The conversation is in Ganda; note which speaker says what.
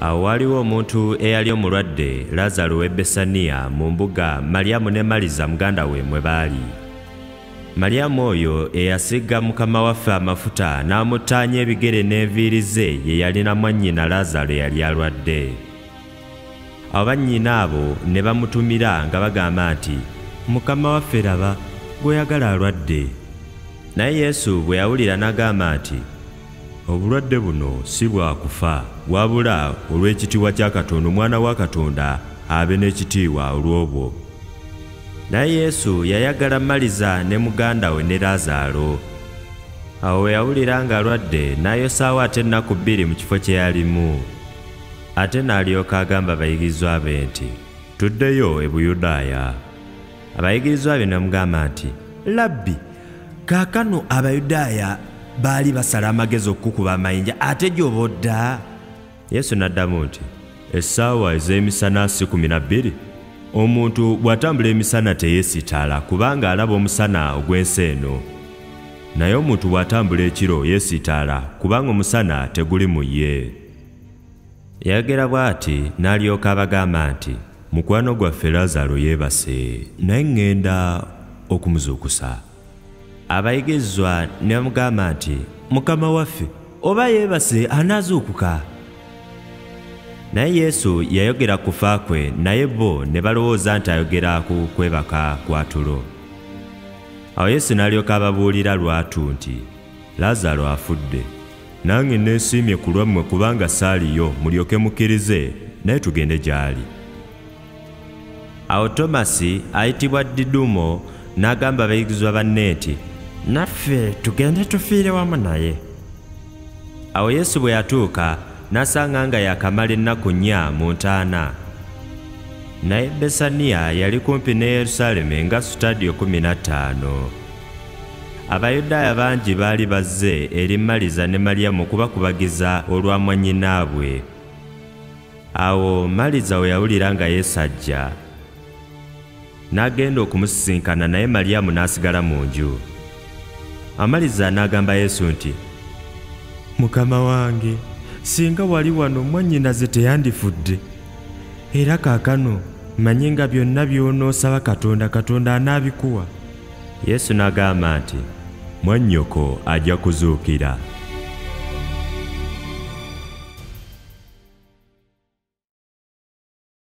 Speaker 1: awo waaliwo omuntu eyali omulwadde laazaalo w'e besaniya mu mbuga malyamu ne maliza muganda we mwe baali. Malyamu oyo eyasiga mukama waffe amafuta n'amutaanya ebigere n'enviiri ze ye yalina mwannyina laazaalo eyali alwadde. Awo bannyina abo ne bamutumira nga bagamba nti mukama waffe laba gw'oyagala alwadde. Naye yesu bwe yawulira n'agamba nti obulwadde buno si bwa kufa wabula olw'ekitiibwa kya katonda omwana wa katonda abe n'ekitiibwa olw'obwo. Naye yesu yayagala maliza ne muganda we ne laazaalo. Awo we yawulira ng'alwadde n'ayosaawo ate ennaku bbiri mu kifo kye yalimu. Ate n'alyoka agamba abayigirizwa be nti tuddeyo e buyudaaya. Abayigirizwa be ne mugamba nti labbi kaakano abayudaaya baali basala amagezi okukuba amayinja. Ate gy'oba odda yesu n'addamu nti essaawa ez'emisana si kumi na bbiri? Omuntu bw'atambula emisana teyeesitaala kubanga alaba omusana ogw'ensi eno. Naye omuntu bw'atambula ekiro yeesitaala kubanga omusana teguli mu ye. Yayogera bw'ati n'alyoka abagamba nti mukwano gwaffe laazaalo yeebase naye ŋŋenda okumuzuukusa abayigirizwa ne bamugamba nti mukama waffe oba yeebase anaazuukuka? Naye yesu yayogera ku kufa kwe naye bo ne balowooza nti ayogera ku kwebaka kwa tulo awo yesu n'alyoka ababuulira lwatu nti laazaalo afudde. Nange neesiimye ku lwammwe kubanga saaliyo mulyoke mukkirize naye tugende gy'ali. Awo tomasi ayitibwa didumo n'agamba abayigirizwa banne nti naffe tugende tufiire wamu naye. Awo yesu bwe yatuuka n'asanga nga yakamala ennaku nnya mu ntaana. Naye besaniya yali kumpi ne yerusaalemi nga na ttaano. Abayudaaya bangi baali bazze eri maliza ne maliyamu okubakubagiza olwa mwannyinaabwe awo maliza we yawulira nga yesu ajja n'agenda okumusisinkana naye maliyamu n'asigala mu nju amaliza n'agamba yesu nti mukama wange singa wali wano mwannyinaze teyandifudde. Era kaakano manye nga byonna by'onoosaba katonda katonda anaabikuwa. Yesu n'agamba nti mwannyoko ajja kuzuukira